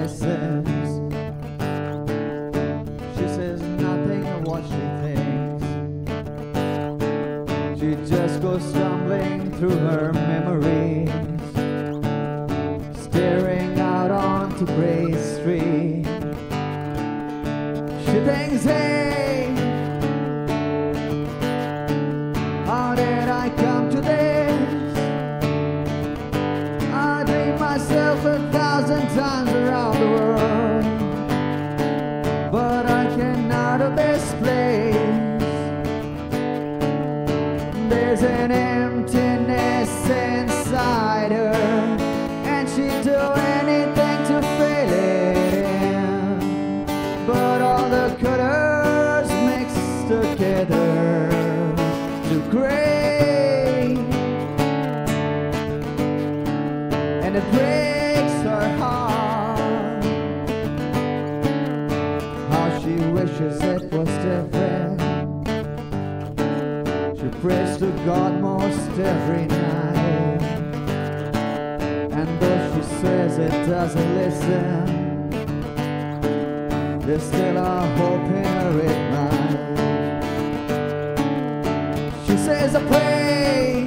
listens. She says nothing of what she thinks. She just goes stumbling through her memories, staring out onto Grey Street. She thinks, hey, I cannot of this place. There's an emptiness inside her, and she'd do anything to fill it in. But all the colors mixed together to gray, She prays to God most every night. And though she says it doesn't listen, there's still a hope in her at night. She says, I pray,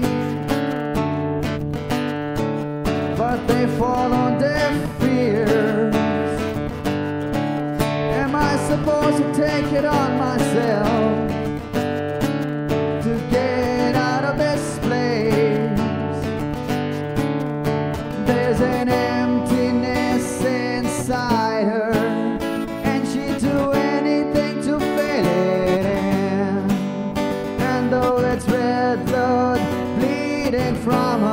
but they fall on deaf ears. Am I supposed to take it on myself? An emptiness inside her, and she'd do anything to fill it in. And though it's red blood bleeding from her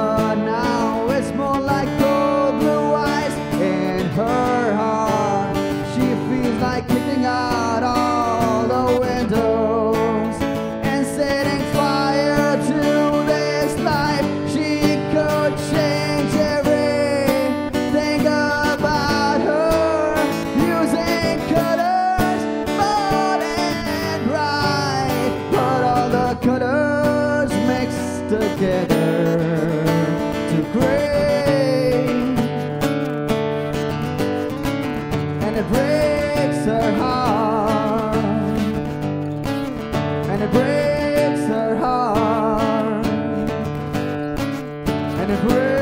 together to pray, and it breaks her heart. And it breaks her heart. And it breaks